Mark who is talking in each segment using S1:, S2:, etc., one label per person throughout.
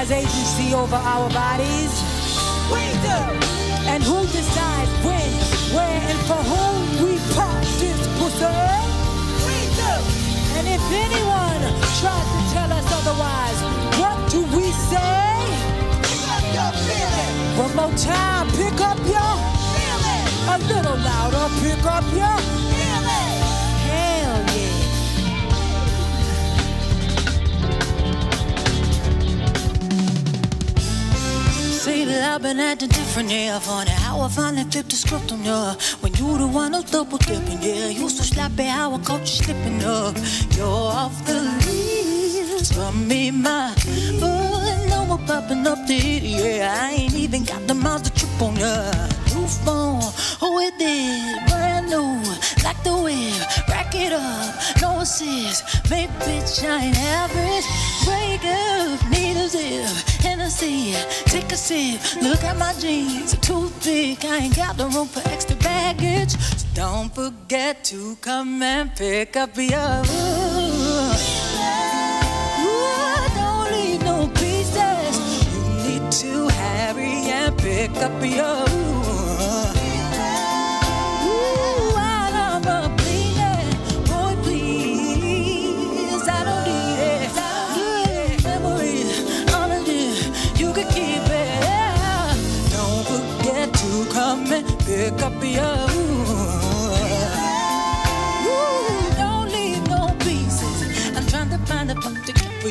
S1: has agency over our bodies? We do. And who decides when, where, and for whom we this pussy? We do. And if anyone tries to tell us otherwise, what do we say? Pick up your feeling. One more time, pick up your feeling. A little louder, pick up your
S2: That I've been acting different, yeah. Funny how I finally flipped the script on ya. When you the one who's double dipping, yeah. You so sloppy how I caught you slipping up. You're off the leash from me, my foot. No more popping up the yeah. I ain't even got the miles to trip on ya. New phone, who it did, brand new, like the whip. Rack it up, no assist. Make bitch, I ain't average. Break up, need a zip. Hennessy, take a sip. Look at my jeans, too thick. I ain't got the room for extra baggage. So don't forget to come and pick up your. Don't leave no pieces. You need to hurry and pick up your.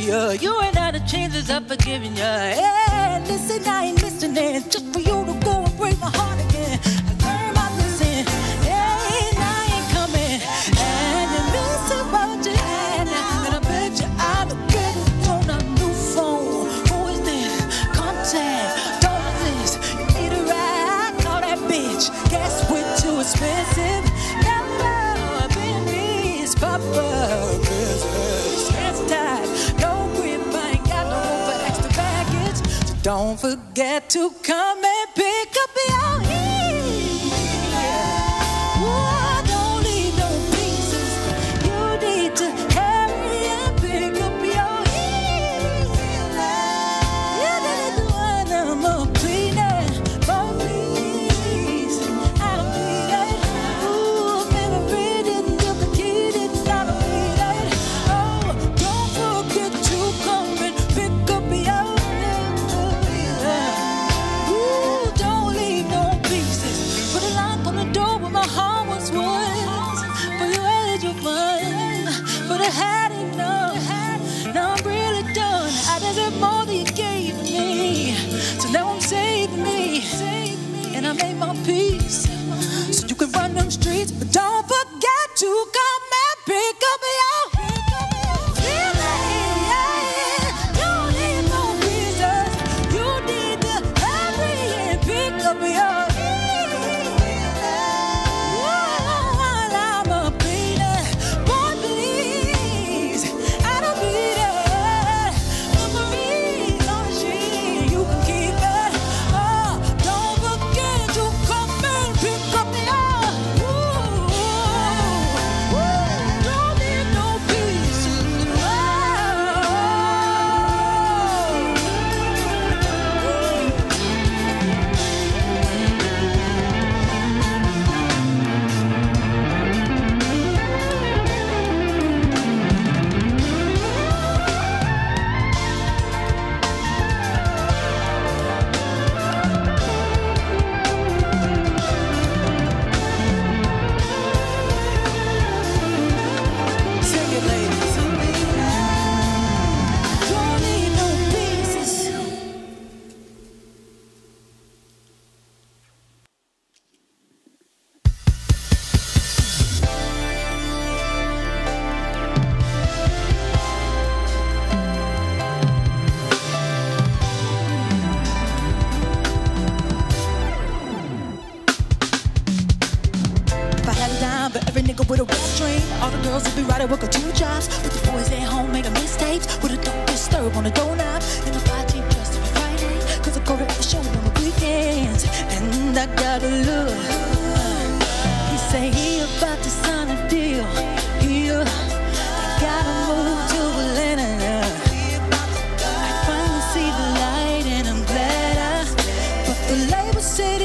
S2: You. Ain't out of chances, I'm forgiving you. Hey, listen, I ain't listening just for you to go and break my heart again. Don't forget to come and pick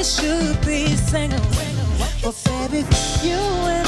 S2: should be single. But baby, you and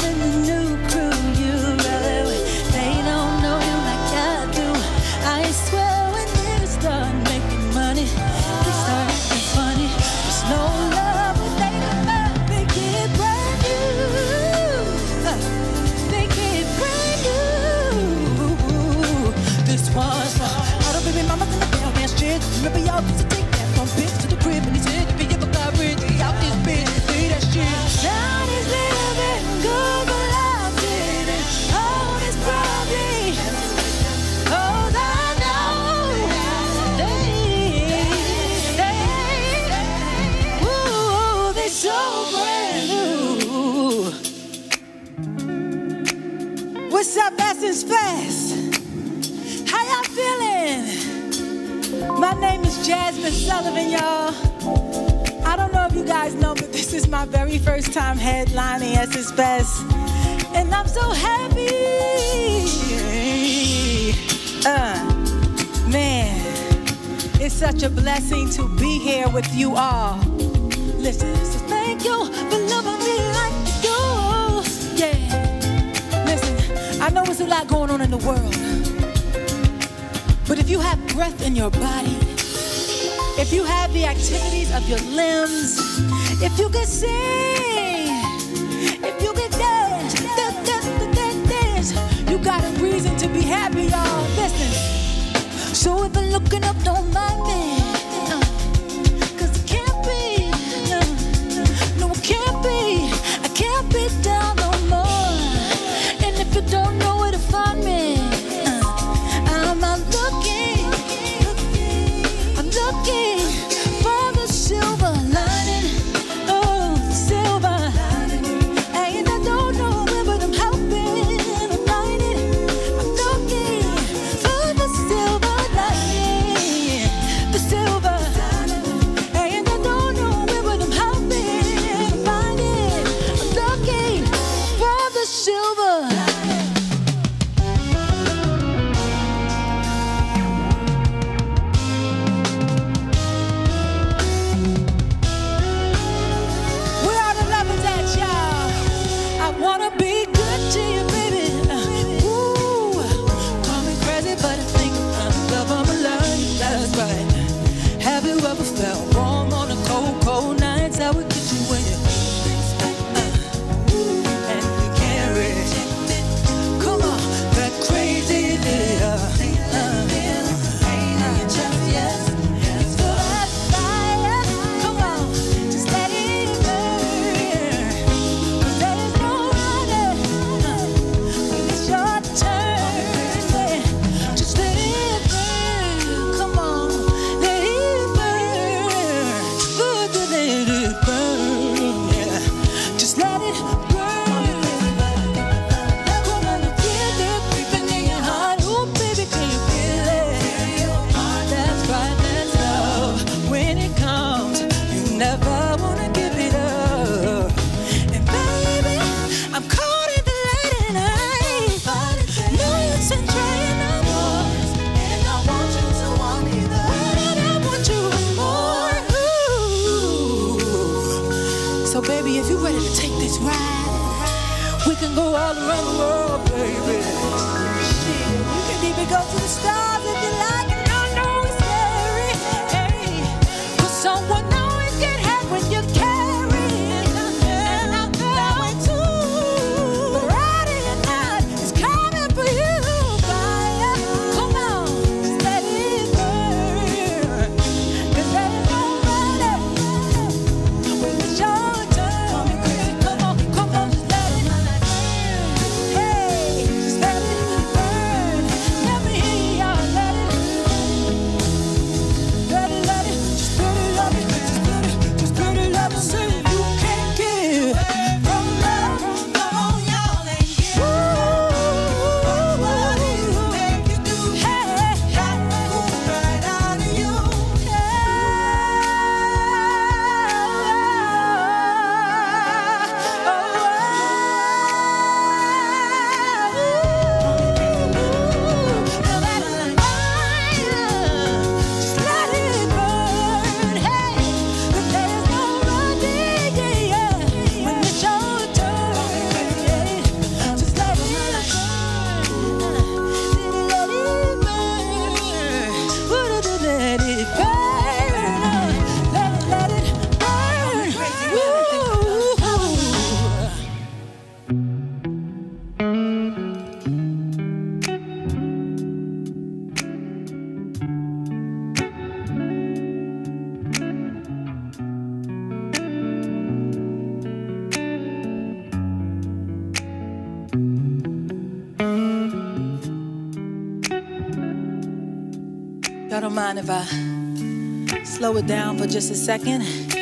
S1: Jazmine Sullivan, y'all. I don't know if you guys know, but this is my very first time headlining Essence Fest. And I'm so happy. Uh, man, it's such a blessing to be here with you all. Listen, so thank you for loving me like you do. Yeah. Listen, I know there's a lot going on in the world. But if you have breath in your body, if you have the activities of your limbs, if you can sing, if you can dance, dance, dance, dance, dance, you got a reason to be happy, y'all. Listen.
S2: So if I'm looking up, don't mind me. I would. Mind if I slow it down for just a second.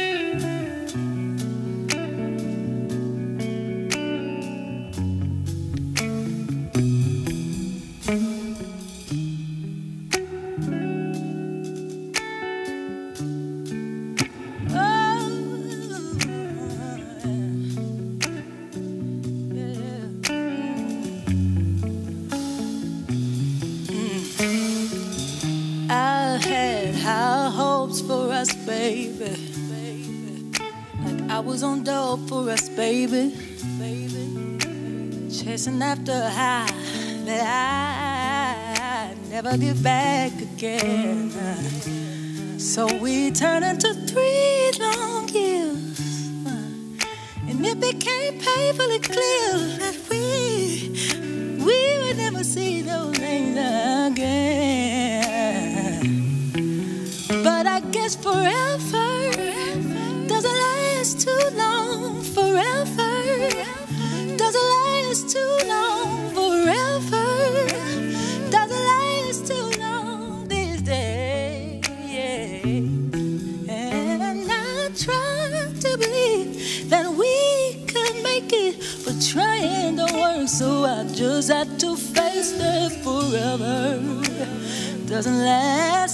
S2: Doesn't last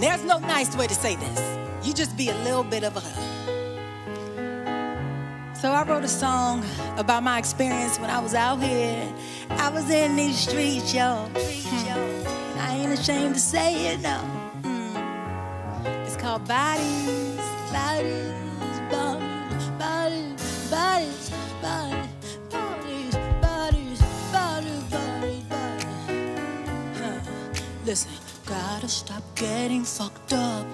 S2: and. There's no nice way to say this. You just be a little bit of a hug. So I wrote a song about my experience when I was out here. I was in these streets, y'all. I ain't ashamed to say it, no. Hmm. It's called Bodies, Bodies, Bodies, Bodies, Bodies, Bodies. Bodies, bodies, bodies, bodies, bodies. Listen, stop getting fucked up.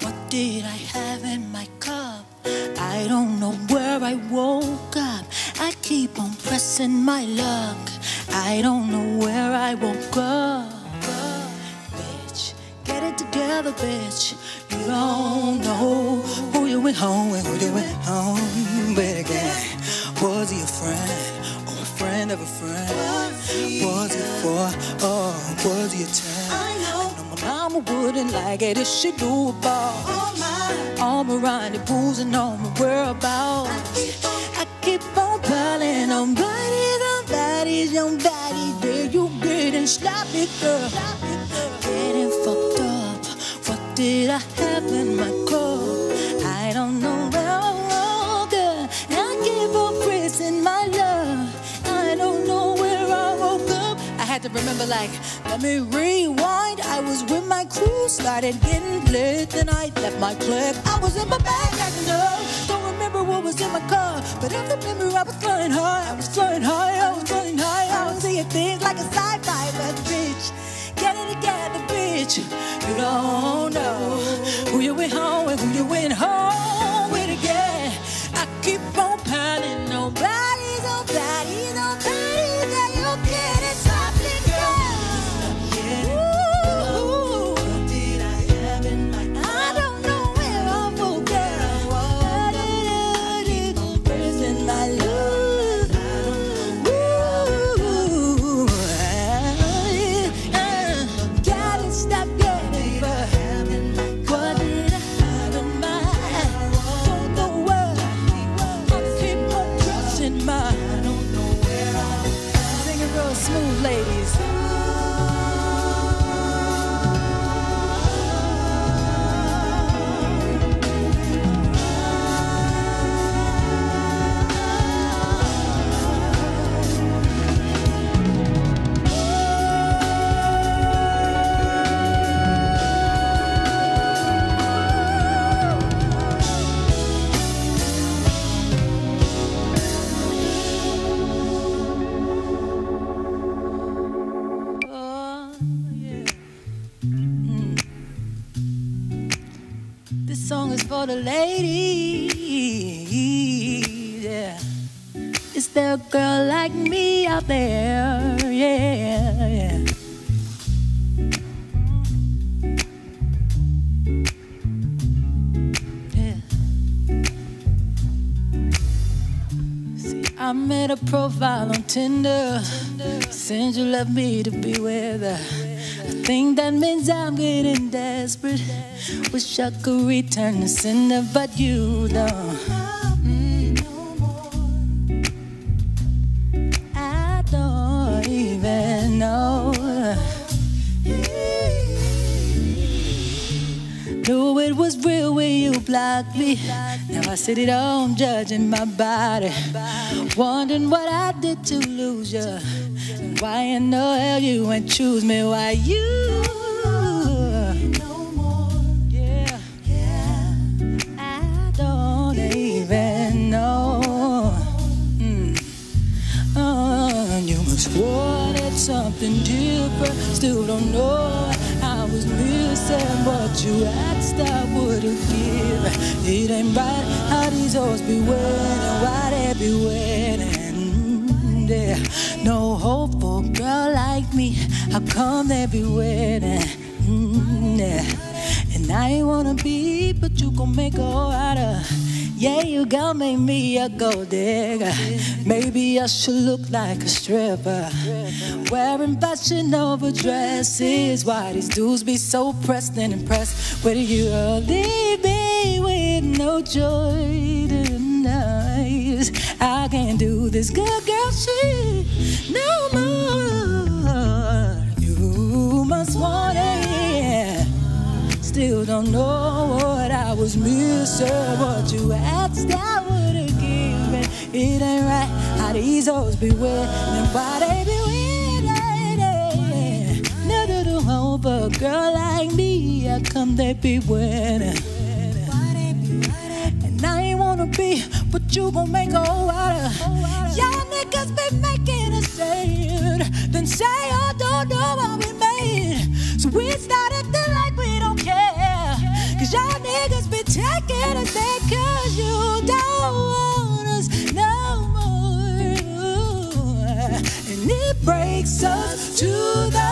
S2: What did I have in my cup? I don't know where I woke up. I keep on pressing my luck. I don't know where I woke up. Bitch, get it together, bitch. You don't know who you went home with, who you went home with again. Was he a friend or a friend of a friend? Was he for, oh, was he a ten? Mama wouldn't like it if she knew about oh my. all my rendezvous and all my whereabouts. I keep on piling on bodies, on bodies, on bodies. There you get didn't stop me, girl. Getting fucked up. What did I have in my cup? Had to remember, like, let me rewind. I was with my crew, started getting lit. Then I left my clique. I was in my bag, acting up. Don't remember what was in my car, but I remember I was flying high. I was flying high. I was flying high. I was seeing things like a sci-fi, but bitch, get it together, bitch. You don't know who you went home with, who you went home for the ladies. Yeah. Is there a girl like me out there? Yeah, yeah. I made a profile on Tinder. Since you left me to be with her. I think that means I'm getting desperate. Wish I could return the sender, but you don't. Mm, I don't even know. Knew it was real when you blocked me. Now I sit at home judging my body. Wondering what I did to lose you. Why in the hell you ain't choose me? Why you? Something different. Still don't know. I was missing what you asked I would have given. It ain't right how these hoes be waiting. Why they be? Mm, Yeah. No hope for a girl like me. How come they be waiting? Mm, yeah. And I ain't wanna be, but you gon' make a her out of. Yeah, you gon' make me a gold digger. Maybe I should look like a stripper. Wearing fashion over dresses. Why these dudes be so pressed and impressed with you? Leave me with no joy tonight. I can't do this good girl shit no more. You must want it. Still don't know what I was missing. What you asked, I would have given. It ain't right how these hoes be waiting. Why they be waiting? No, no, no, hope a girl like me. How come they be waiting? And I ain't wanna be, but you gon' make a out of. Y'all niggas be making a stand. Then say I don't know what we made. So we start acting like taking us there cause you don't want us no more. And it breaks us to the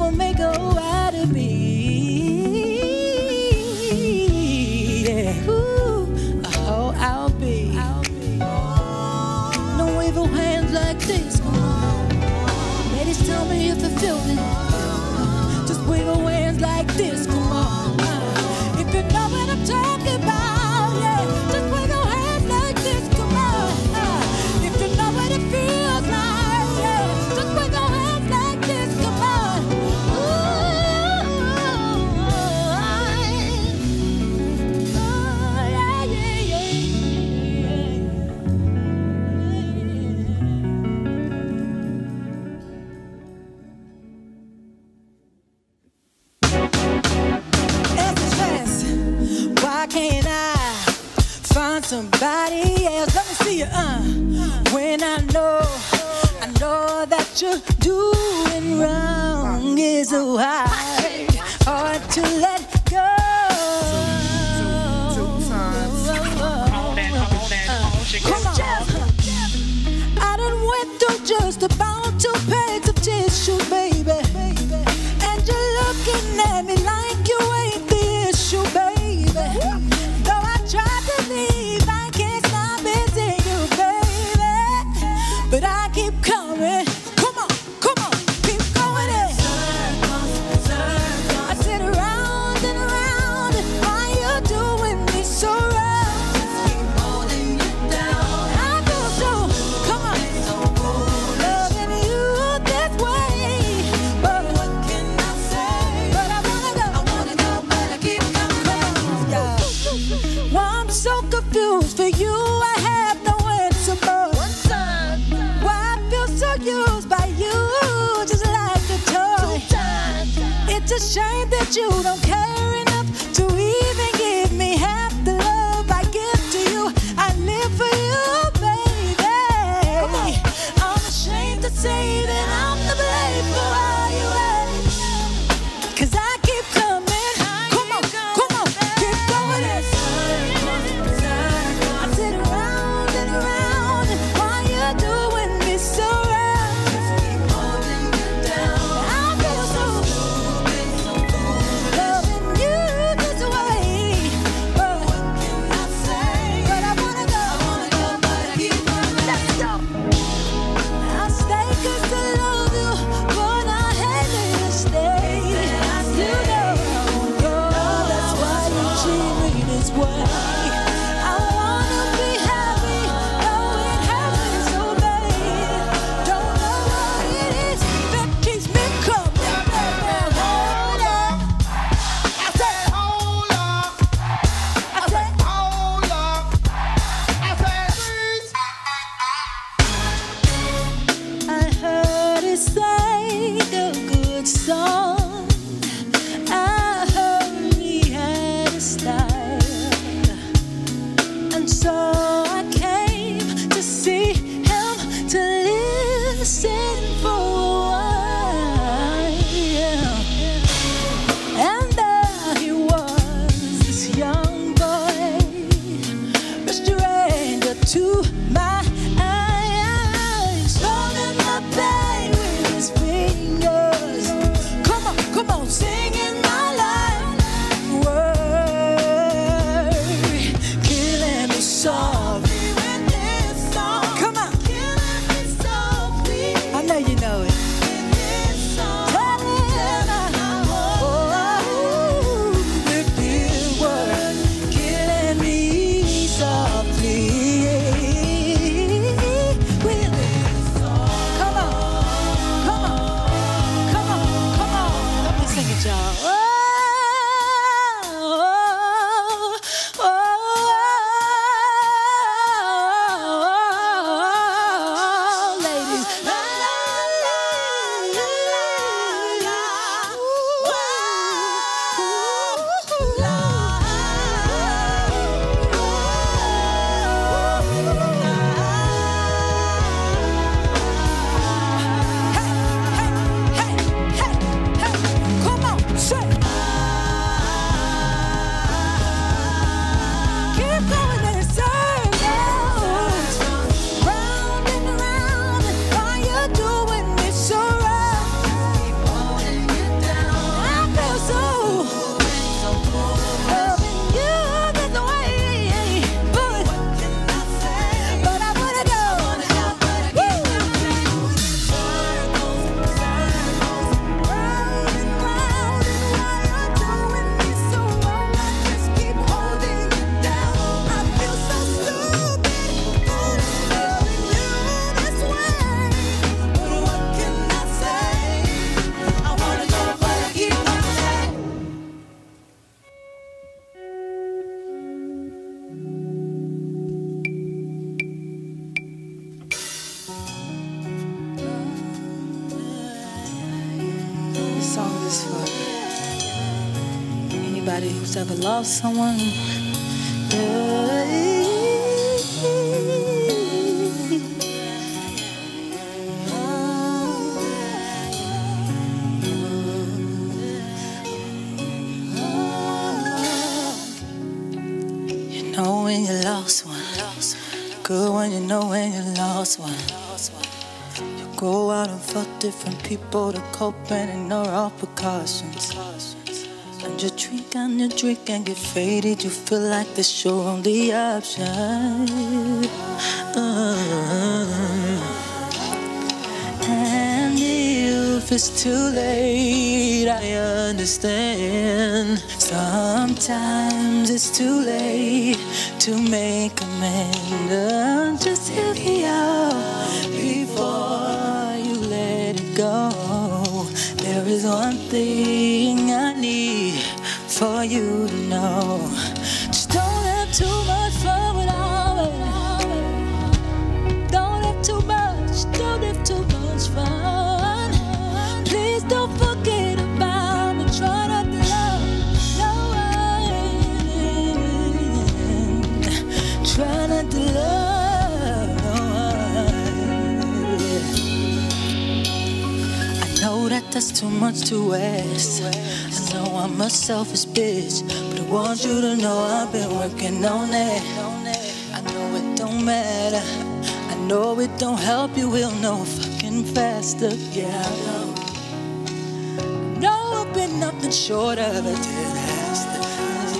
S2: Gon' make a out somebody else. Let me see you. Uh, when I know, I know that you're doing wrong is why hard, hard to let go. Two, two, two times. Uh, come on. I done went through just about two pegs of tissue, baby, and you're looking at me like. Lost someone. You know when you lost one. Good when you know when you lost one. You go out and fuck different people to cope and ignore all precautions. And you drink and you drink and get faded. You feel like this your only option. Uh, and if it's too late, I understand. Sometimes it's too late to make amends. Just hear me out before you let it go. There is one thing for you to know. Just don't have too much fun without it. Don't have too much, don't have too much fun. Please don't forget about me. Try not to love no one. Try not to love know that that's too much to ask. I know I'm a selfish bitch, but I want you to know I've been working on it. I know it don't matter. I know it don't help you. We'll know fucking faster. Yeah, I know. No, I've been nothing short of a disaster. It's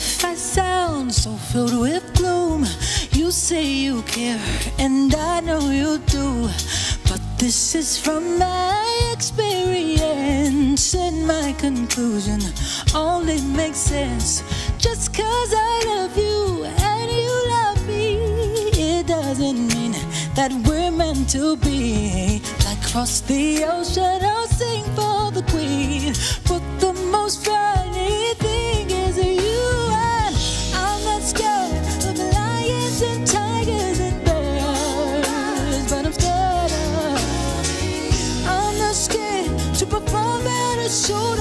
S2: if I sound so filled with gloom. You say you care, and I know you do. But this is from my experience, and my conclusion only makes sense. Just cause I love you and you love me, it doesn't mean that we're meant to be. Like cross the ocean, I'll sing for the queen. But at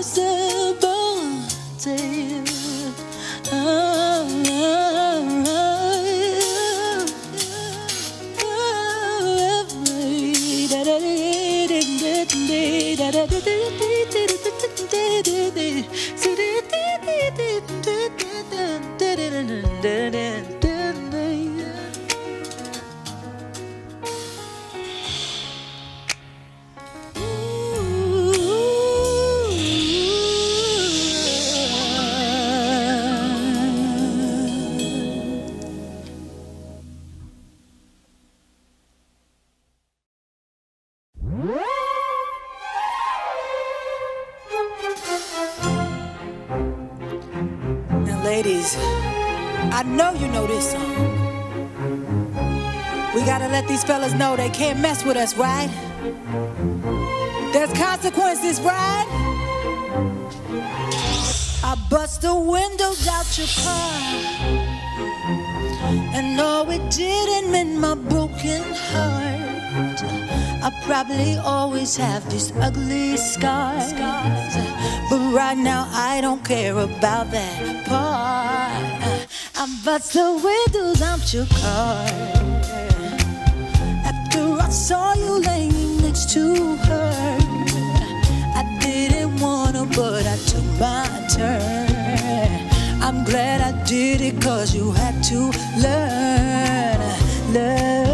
S2: closer. they can't mess with us, right? There's consequences, right? I bust the windows out your car. And no, it didn't mend my broken heart. I probably always have these ugly scars. But right now, I don't care about that part. I bust the windows out your car. I saw you laying next to her. I didn't wanna, but I took my turn. I'm glad I did it, cause you had to learn, learn.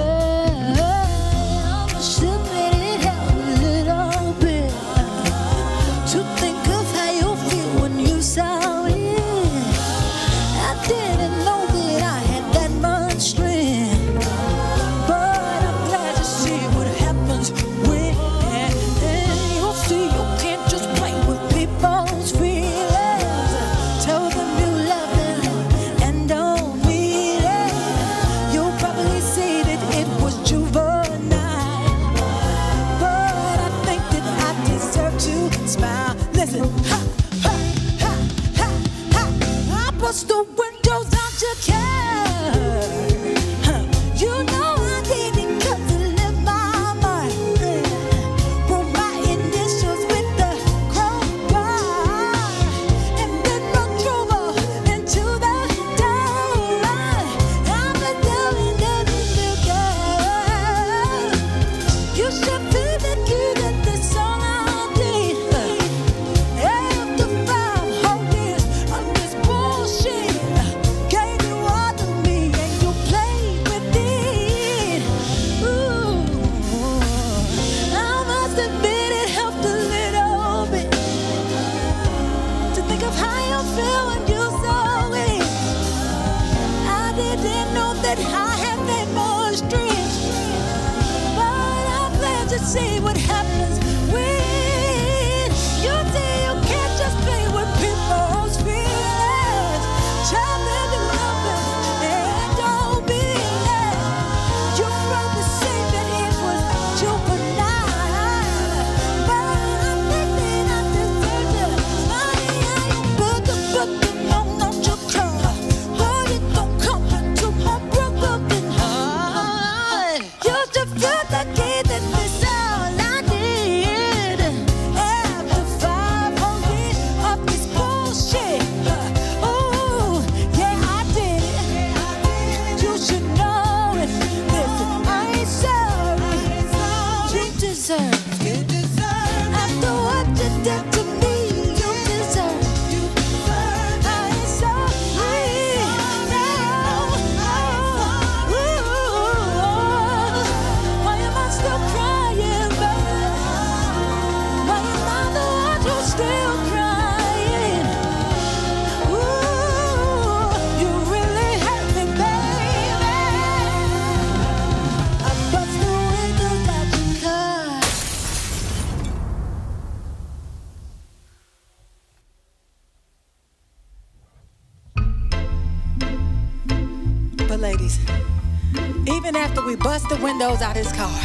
S2: windows out his car.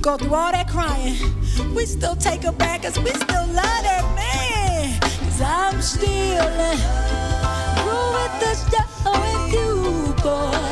S2: Go through all that crying. We still take her back cause we still love that man. Cause I'm still in. Through with the show with you, boy.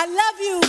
S2: I
S1: love you.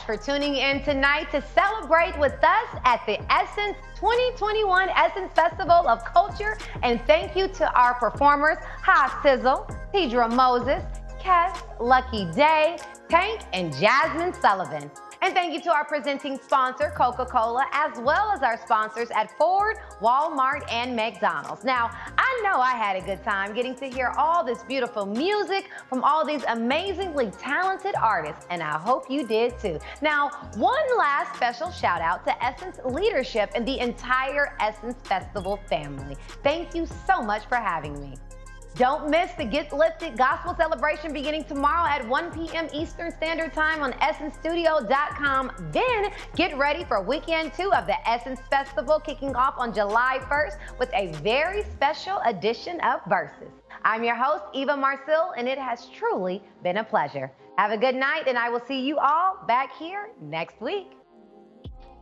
S3: Much for tuning in tonight to celebrate with us at the Essence 2021 Essence Festival of Culture. And thank you to our performers, Ha Sizzle, Teedra Moses, Kes, Lucky Daye, Tank, and Jazmine Sullivan. And thank you to our presenting sponsor, Coca Cola, as well as our sponsors at Ford, Walmart, and McDonald's. Now, I know I had a good time getting to hear all this beautiful music from all these amazingly talented artists, and I hope you did too. Now, one last special shout out to Essence Leadership and the entire Essence Festival family. Thank you so much for having me. Don't miss the Get Lifted Gospel Celebration beginning tomorrow at 1 p.m. Eastern Standard Time on EssenceStudio.com. Then get ready for weekend two of the Essence Festival kicking off on July 1st with a very special edition of Verzuz. I'm your host, Eva Marcille, and it has truly been a pleasure. Have a good night, and I will see you all back here next week.